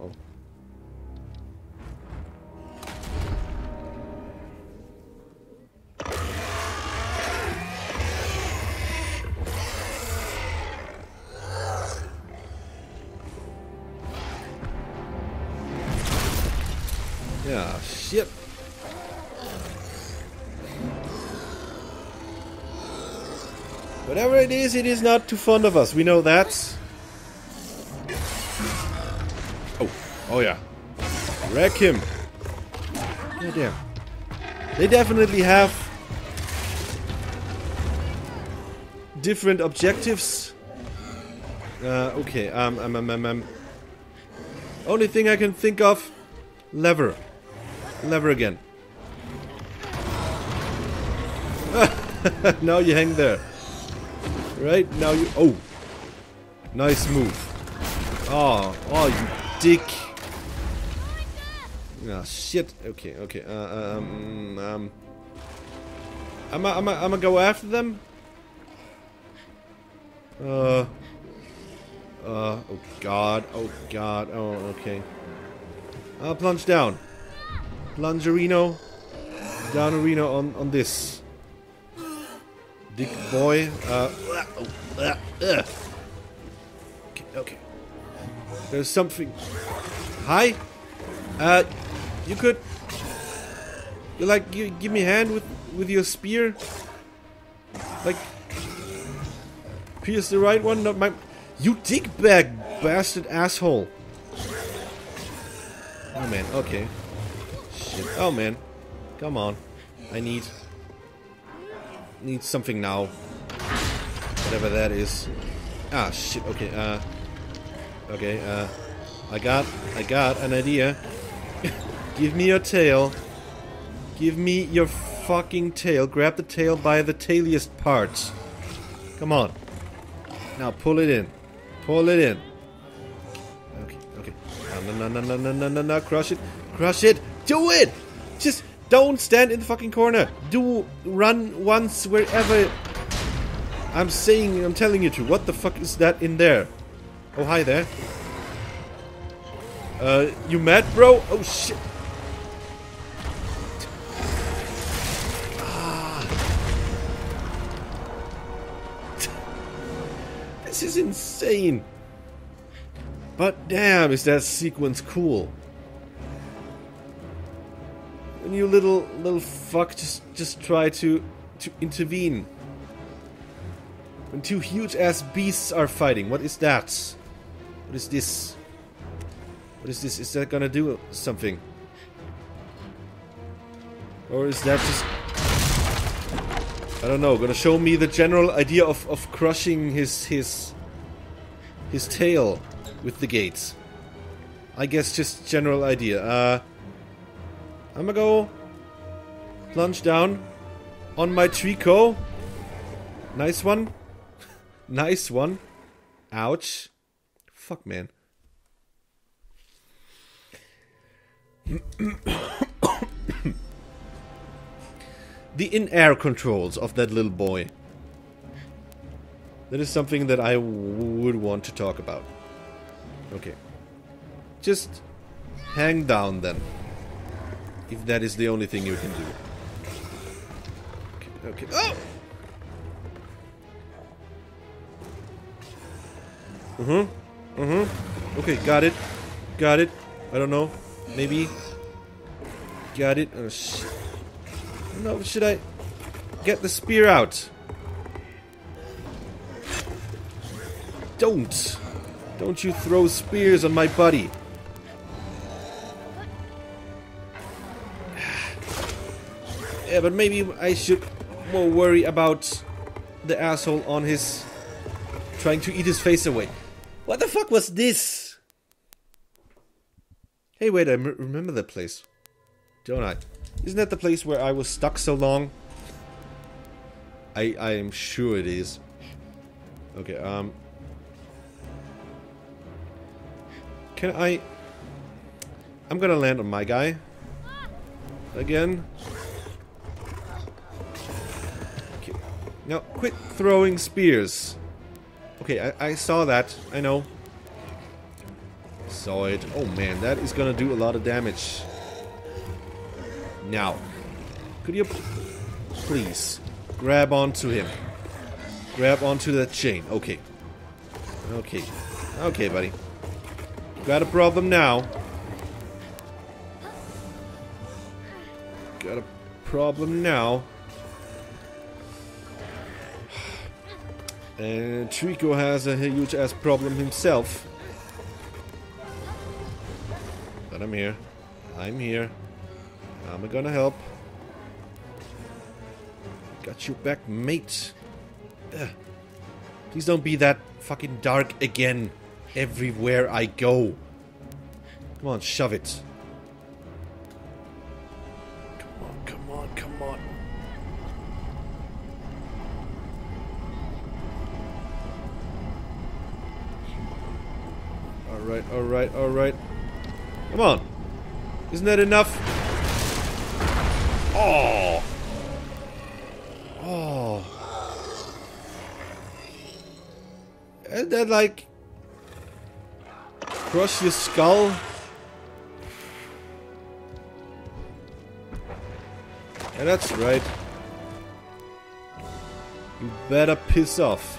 Uh-oh. Yeah, shit. Whatever it is, it is not too fond of us. We know that. Oh, yeah. Wreck him. Yeah, damn. They definitely have different objectives. Uh, okay, um, um, um, um, um. Only thing I can think of, lever. Lever again. now you hang there. Right, now you... Oh! Nice move. Oh, oh, you dick. Ah, shit. Okay, okay. Uh, um, um... I'm I'm I'm gonna go after them? Uh... Uh, oh god, oh god, oh, okay. I'll plunge down. Plungerino. Downerino on, on this. Dick boy. Uh, uh, uh, okay, okay. There's something. Hi. Uh, you could. You like you give me a hand with with your spear. Like pierce the right one, not my. You dig bag, bastard asshole. Oh man. Okay. Shit. Oh man. Come on. I need need something now. Whatever that is. Ah, shit. Okay, uh... Okay, uh... I got... I got an idea. Give me your tail. Give me your fucking tail. Grab the tail by the tailiest parts. Come on. Now pull it in. Pull it in. Okay, okay. No, no, no, no, no, no, no, no. Crush it. Crush it. Do it! Just don't stand in the fucking corner. Do run once wherever I'm saying, I'm telling you to. What the fuck is that in there? Oh, hi there. Uh, you mad, bro? Oh, shit. Is insane. But damn, is that sequence cool when you little little fuck just just try to to intervene. When two huge ass beasts are fighting, what is that? What is this? What is this? Is that gonna do something? Or is that just I don't know, gonna show me the general idea of, of crushing his his his tail with the gates. I guess just general idea. Uh I'm gonna go plunge down on my Trico. Nice one. nice one. Ouch. Fuck, man. the in-air controls of that little boy. That is something that I would want to talk about. Okay. Just hang down then. If that is the only thing you can do. Okay, okay. Oh! Uh-huh. Uh-huh. Okay, got it. Got it. I don't know. Maybe. Got it. Oh, shit. No, should I get the spear out? Don't. Don't you throw spears on my buddy. Yeah, but maybe I should more worry about the asshole on his... Trying to eat his face away. What the fuck was this? Hey, wait, I remember that place. Don't I? Isn't that the place where I was stuck so long? I I am sure it is. Okay, um... Can I... I'm gonna land on my guy. Again. Now, quit throwing spears. Okay, I, I saw that. I know. Saw it. Oh man, that is gonna do a lot of damage. Now, could you please grab onto him? Grab onto that chain. Okay. Okay. Okay, buddy. Got a problem now. Got a problem now. And Trico has a huge ass problem himself. But I'm here. I'm here. I'm gonna help. Got you back, mate. Ugh. Please don't be that fucking dark again. Everywhere I go. Come on, shove it. Come on, come on, come on. Alright, alright, alright. Come on. Isn't that enough? Oh! Oh. And then, like... Crush your skull? Yeah, that's right. You better piss off.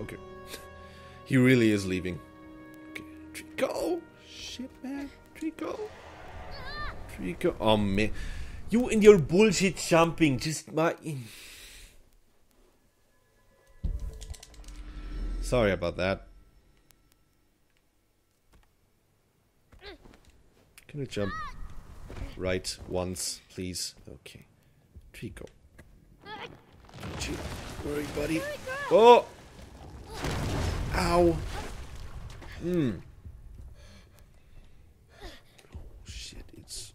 Okay. he really is leaving. Trico. Trico. Oh, man. You and your bullshit jumping. Just my... Sorry about that. Can you jump right once, please? Okay. Trico. Don't you worry, buddy. Oh! Ow. Hmm. Oh, shit, it's...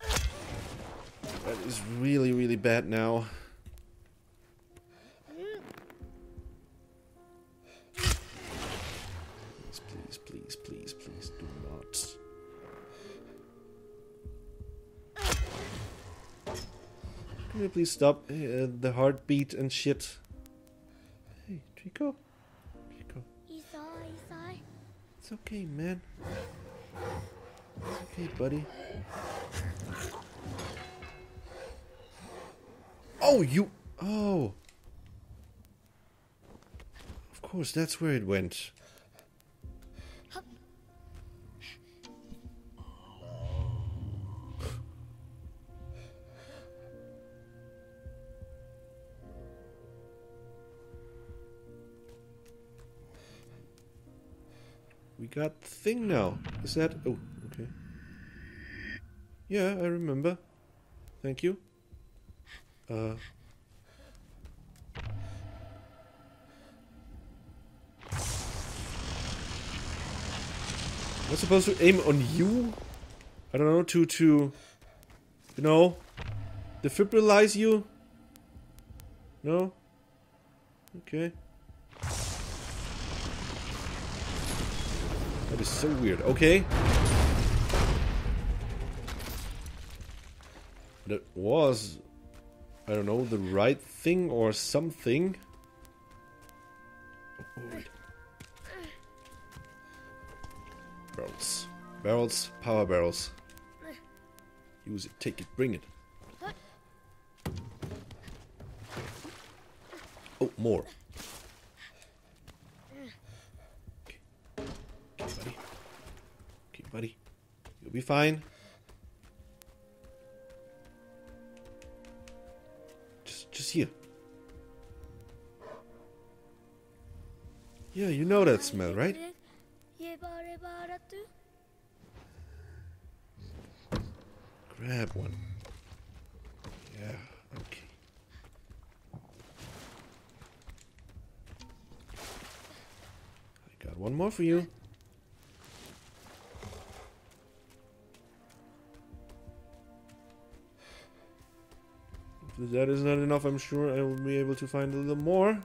That is really, really bad now. Please, please, please, please, please do not. Can you please stop uh, the heartbeat and shit? Hey, Trico. Trico. It's okay, man. It's okay, buddy. Oh, you... Oh. Of course, that's where it went. We got the thing now. Is that... Oh, okay. Yeah, I remember. Thank you. Uh... Am I supposed to aim on you? I don't know, to, to... You know? Defibrilize you? No? Okay. That is so weird. Okay. That was, I don't know, the right thing or something. Barrels. Barrels, power barrels. Use it, take it, bring it. Oh, more. Okay. Okay, buddy. Okay, buddy. You'll be fine. here? Yeah, you know that smell, right? Grab one. Yeah, okay. I got one more for you. If that is not enough, I'm sure I will be able to find a little more.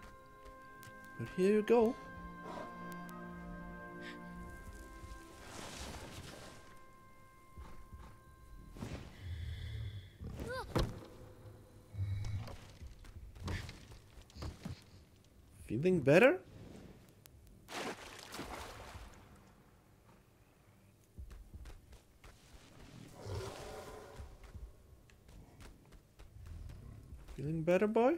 But here you go. Feeling better? better, boy?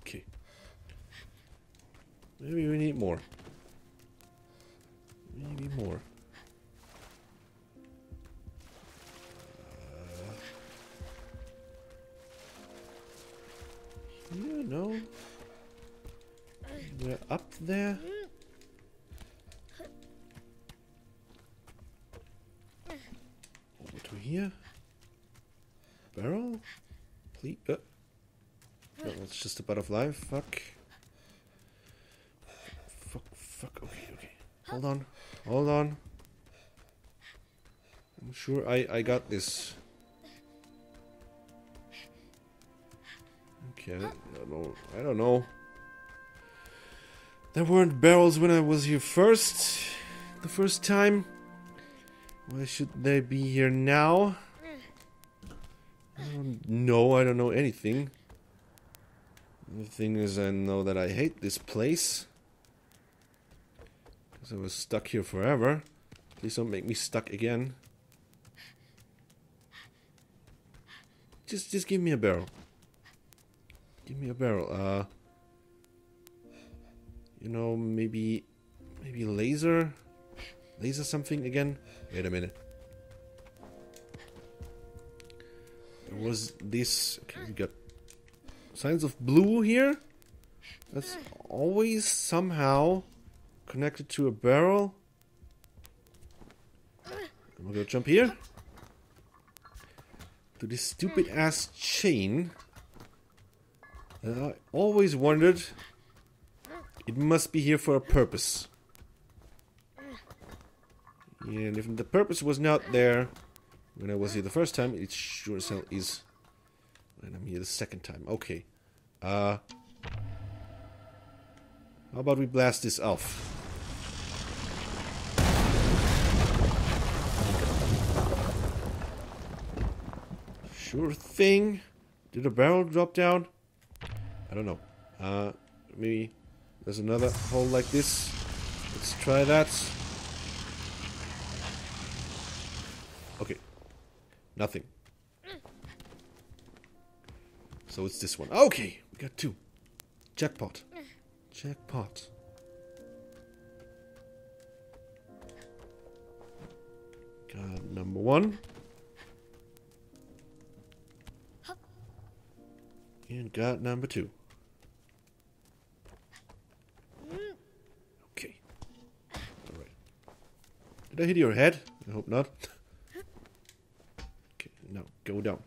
Okay. Maybe we need more. Maybe more. Butterfly. Fuck. Fuck, fuck. Okay, okay. Hold on. Hold on. I'm sure I, I got this. Okay, I don't know. I don't know. There weren't barrels when I was here first. The first time. Why should they be here now? I know. I don't know anything. The thing is, I know that I hate this place. Because I was stuck here forever. Please don't make me stuck again. Just, just give me a barrel. Give me a barrel. Uh, you know, maybe, maybe laser, laser something again. Wait a minute. Was this. Okay, we got signs of blue here. That's always somehow connected to a barrel. I'm gonna jump here. To this stupid ass chain. I always wondered. It must be here for a purpose. And if the purpose was not there when I was here the first time, it sure as hell is and I'm here the second time. Okay. Uh. How about we blast this off? Sure thing. Did a barrel drop down? I don't know. Uh, maybe there's another hole like this. Let's try that. Okay. Nothing. So it's this one. Okay, got two. Jackpot. Jackpot. Got number one. And got number two. Okay. Alright. Did I hit your head? I hope not. okay, now go down.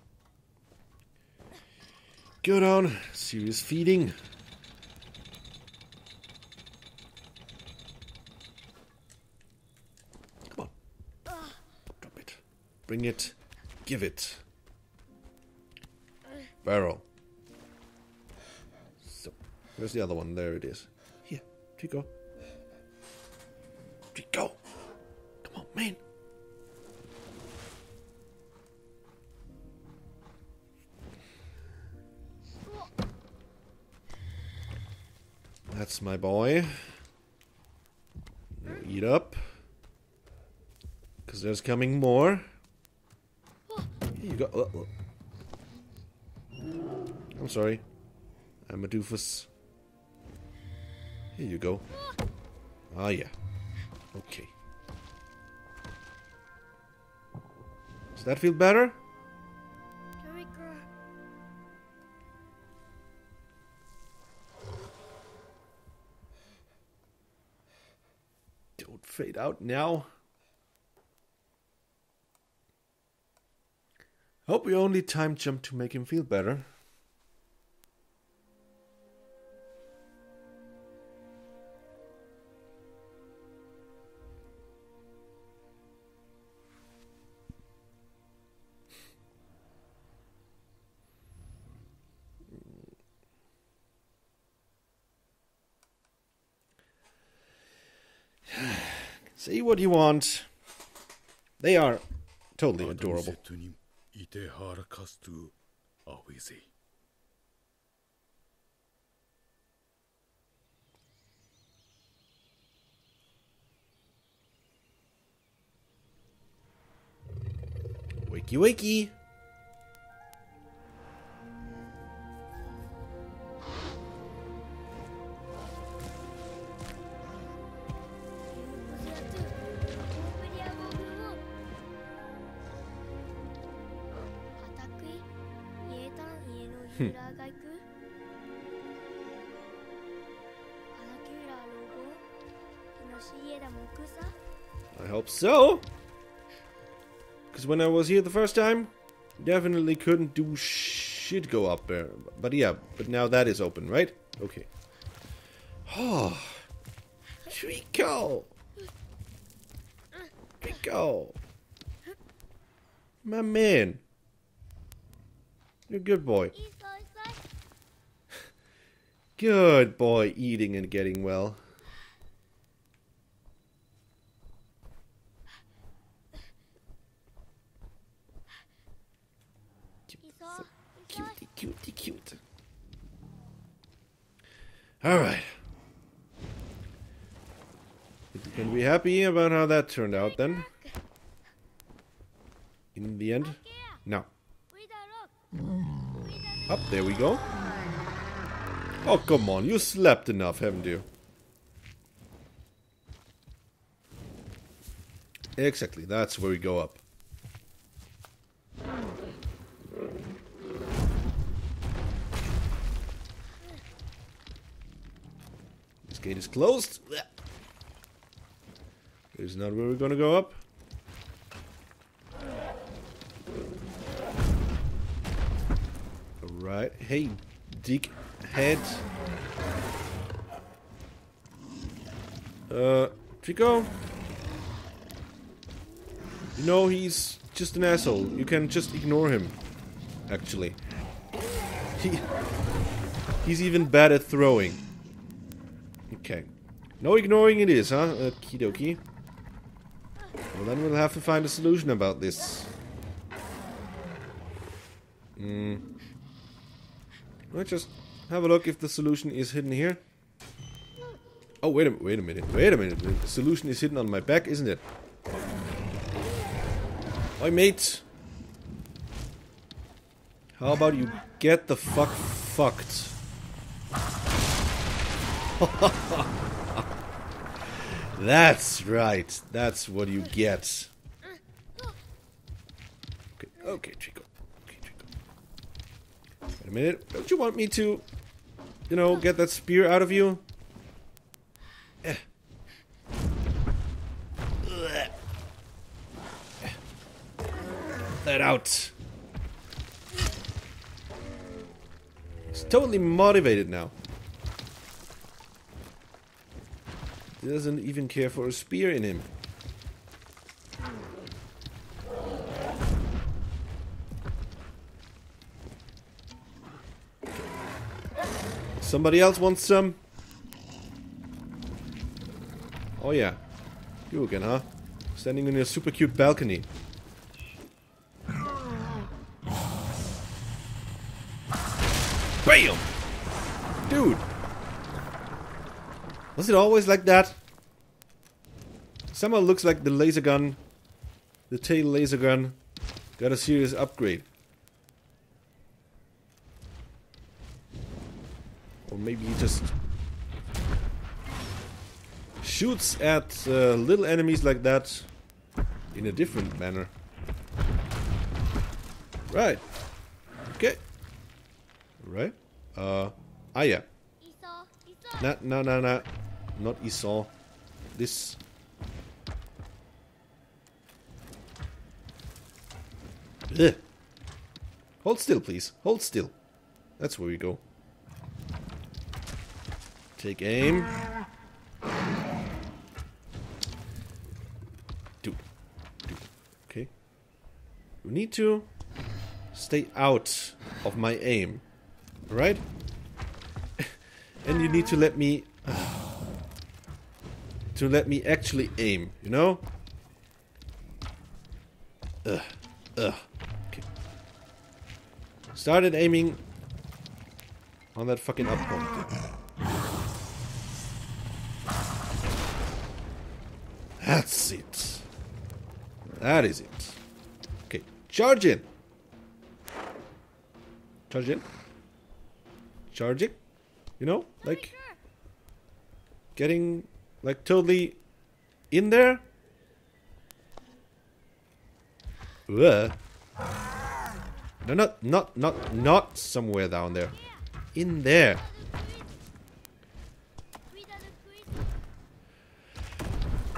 Go down. Serious feeding. Come on. Drop it. Bring it. Give it. Barrel. So, where's the other one? There it is. Here, Trico. That's my boy. Eat up. Because there's coming more. Here you go. Uh, uh. I'm sorry. I'm a doofus. Here you go. Ah, yeah. Okay. Does that feel better? Fade out now. Hope we only time jump to make him feel better. Say what you want. They are Totally adorable. Adusetunim ite harakastu awizi. Wakey wakey. サ I hope so. Because when I was here the first time, definitely couldn't do shit go up there. But yeah, but now that is open, right? Okay. Ah, oh, Trico. Trico. My man. You're a good boy. Good boy, eating and getting well. All right. You can be happy about how that turned out then. In the end? No. Up, there we go. Oh, come on. You slept enough, haven't you? Exactly. That's where we go up. This gate is closed. Is not where we're gonna go up. Alright. Hey, dick head. Uh, Trico? You know, he's just an asshole. You can just ignore him. Actually. He, he's even bad at throwing. Okay. No ignoring it is, huh? Okie dokie. Well, then we'll have to find a solution about this. Hmm. Let's just have a look if the solution is hidden here. Oh, wait a wait a minute, wait a minute. The solution is hidden on my back, isn't it? Oi, mate. How about you get the fuck fucked? That's right. That's what you get. Okay, okay, Trico. Wait a minute. Don't you want me to, you know, get that spear out of you? Eh. Eh. That out. He's totally motivated now. He doesn't even care for a spear in him. Somebody else wants some? Oh yeah. You again, huh? Standing on your super cute balcony. BAM! Dude! Was it always like that? Somehow looks like the laser gun, the tail laser gun, got a serious upgrade. Or maybe he just shoots at uh, little enemies like that in a different manner. Right. Okay. Right. Uh, ah, yeah. Not, no, no, no. Not Esau. This... Ugh. Hold still, please. Hold still. That's where we go. Take aim. Do. Do. Okay. You need to stay out of my aim. Right? and you need to let me to let me actually aim, you know? Ugh. Ugh. Okay. Started aiming on that fucking up point. That's it. That is it. Okay, charge in. Charge in. Charging. You know, oh like getting like totally in there. Ugh. No, not, not, not, not somewhere down there. In there.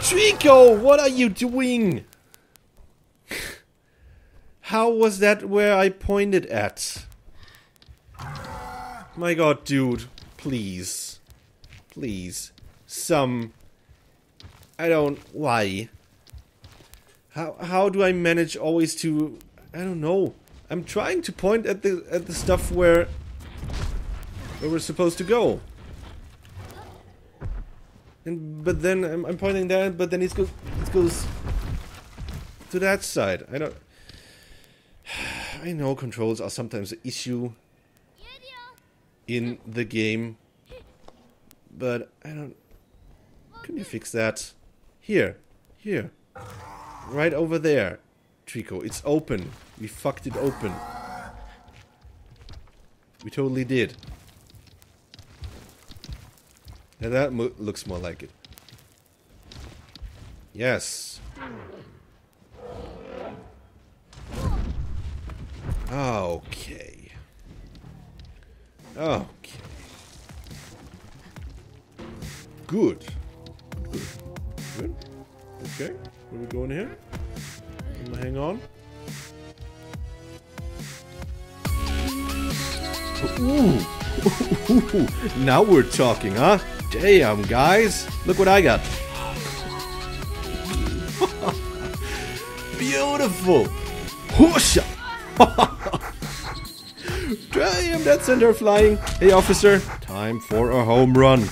Trico, what are you doing? How was that where I pointed at? My god, dude. Please. Please. Some... I don't... Why? How, how do I manage always to... I don't know. I'm trying to point at the at the stuff where where we're supposed to go. And but then I'm, I'm pointing there, but then it goes it goes to that side. I don't. I know controls are sometimes an issue in the game, but I don't. Can you fix that? Here, here, right over there, Trico. It's open. We fucked it open. We totally did. And that mo looks more like it. Yes. Okay. Okay. Good. Good. Good. Okay. Where we going here? Hang on. Ooh. now we're talking, huh? Damn, guys. Look what I got. Beautiful. Whoosha. Damn, that sent her flying. Hey, officer. Time for a home run.